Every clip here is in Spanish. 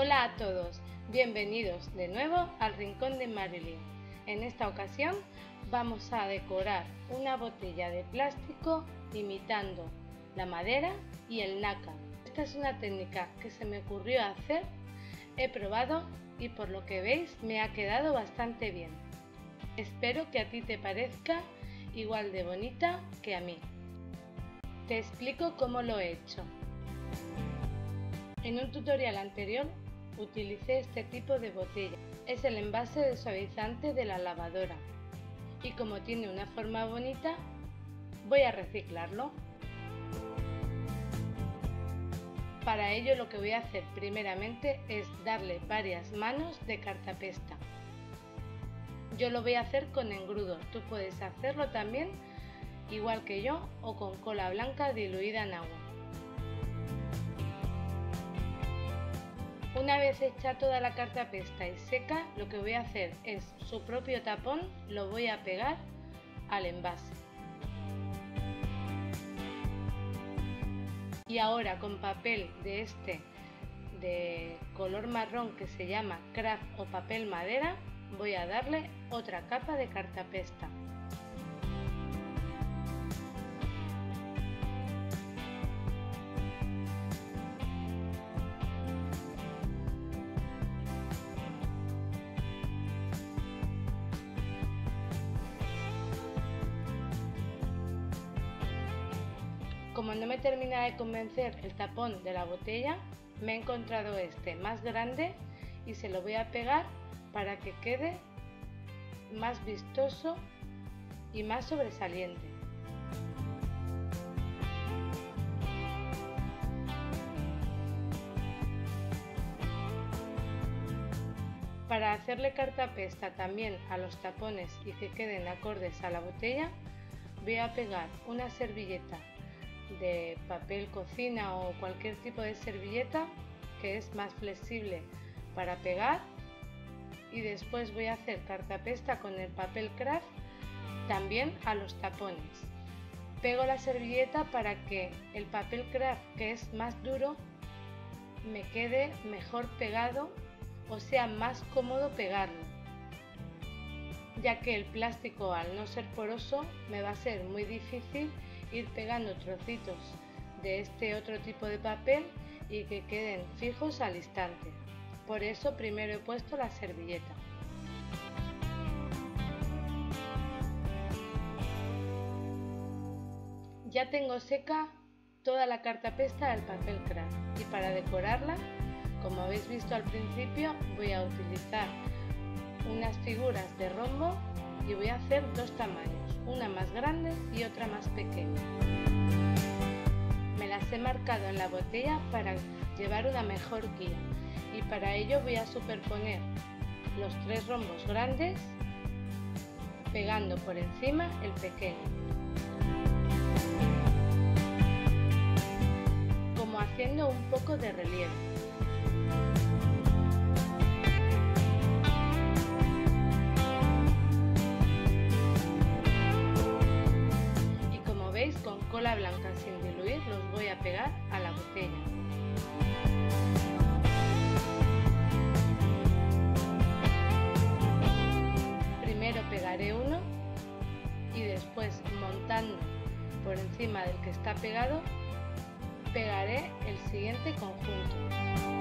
Hola a todos, bienvenidos de nuevo al Rincón de Marilyn. En esta ocasión vamos a decorar una botella de plástico imitando la madera y el nácar. Esta es una técnica que se me ocurrió hacer, he probado y por lo que veis me ha quedado bastante bien. Espero que a ti te parezca igual de bonita que a mí. Te explico cómo lo he hecho. En un tutorial anterior utilicé este tipo de botella. Es el envase de suavizante de la lavadora y como tiene una forma bonita voy a reciclarlo. Para ello lo que voy a hacer primeramente es darle varias manos de cartapesta. Yo lo voy a hacer con engrudo, tú puedes hacerlo también igual que yo o con cola blanca diluida en agua. Una vez hecha toda la cartapesta y seca, lo que voy a hacer es su propio tapón, lo voy a pegar al envase. Y ahora con papel de este de color marrón que se llama craft o papel madera, voy a darle otra capa de cartapesta. Como no me termina de convencer el tapón de la botella, me he encontrado este más grande y se lo voy a pegar para que quede más vistoso y más sobresaliente. Para hacerle cartapesta también a los tapones y que queden acordes a la botella, voy a pegar una servilleta de papel cocina o cualquier tipo de servilleta que es más flexible para pegar. Y después voy a hacer cartapesta con el papel craft también a los tapones. Pego la servilleta para que el papel craft que es más duro me quede mejor pegado o sea más cómodo pegarlo. Ya que el plástico al no ser poroso me va a ser muy difícil ir pegando trocitos de este otro tipo de papel y que queden fijos al instante. Por eso primero he puesto la servilleta. Ya tengo seca toda la cartapesta del papel craft y para decorarla, como habéis visto al principio, voy a utilizar unas figuras de rombo y voy a hacer dos tamaños una más grande y otra más pequeña. Me las he marcado en la botella para llevar una mejor guía y para ello voy a superponer los tres rombos grandes pegando por encima el pequeño. Como haciendo un poco de relieve. Está pegado pegaré el siguiente conjunto.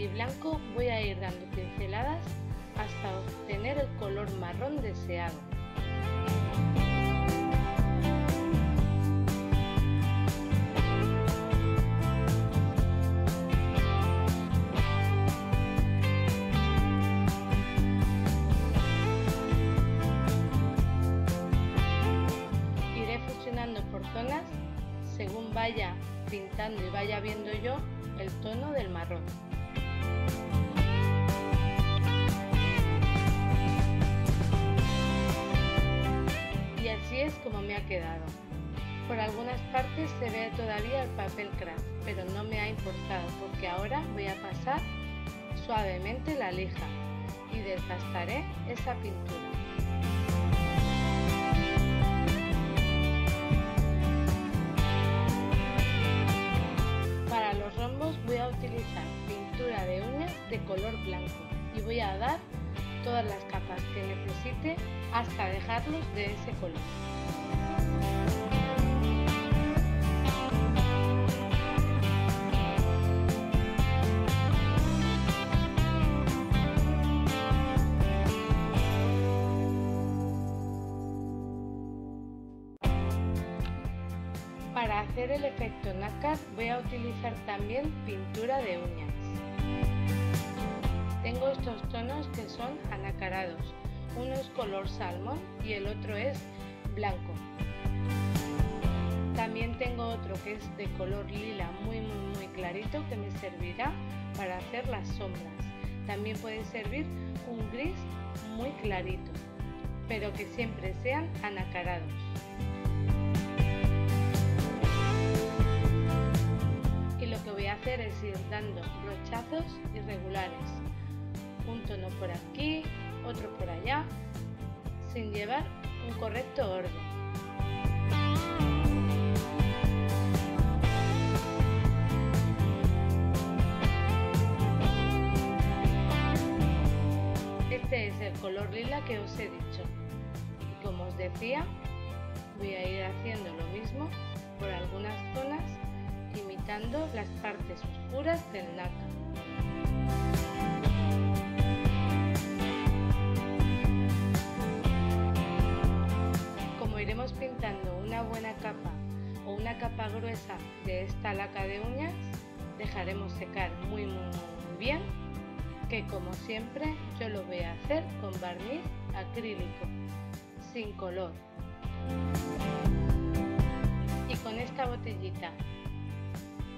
Y blanco voy a ir dando pinceladas hasta obtener el color marrón deseado. Iré fusionando por zonas según vaya pintando y vaya viendo yo el tono del marrón. Quedado. Por algunas partes se ve todavía el papel craft, pero no me ha importado porque ahora voy a pasar suavemente la lija y desgastaré esa pintura. Para los rombos voy a utilizar pintura de uñas de color blanco y voy a dar todas las capas que necesite hasta dejarlos de ese color. Hacer el efecto nácar voy a utilizar también pintura de uñas. Tengo estos tonos que son anacarados. Uno es color salmón y el otro es blanco. También tengo otro que es de color lila muy muy muy clarito que me servirá para hacer las sombras. También puede servir un gris muy clarito, pero que siempre sean anacarados. Lo que voy a hacer es ir dando brochazos irregulares un tono por aquí, otro por allá, sin llevar un correcto orden. Este es el color lila que os he dicho. Y como os decía, voy a ir haciendo lo mismo por algunas zonas, imitando las partes oscuras del nácar. pintando una buena capa o una capa gruesa de esta laca de uñas, dejaremos secar muy muy, muy bien, que como siempre yo lo voy a hacer con barniz acrílico, sin color. Y con esta botellita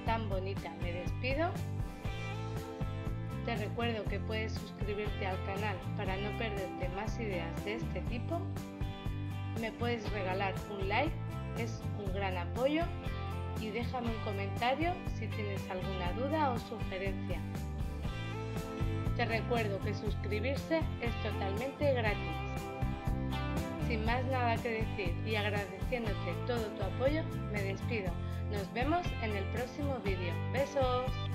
tan bonita me despido. Te recuerdo que puedes suscribirte al canal para no perderte más ideas de este tipo me puedes regalar un like, es un gran apoyo y déjame un comentario si tienes alguna duda o sugerencia. Te recuerdo que suscribirse es totalmente gratis. Sin más nada que decir y agradeciéndote todo tu apoyo, me despido. Nos vemos en el próximo vídeo. Besos.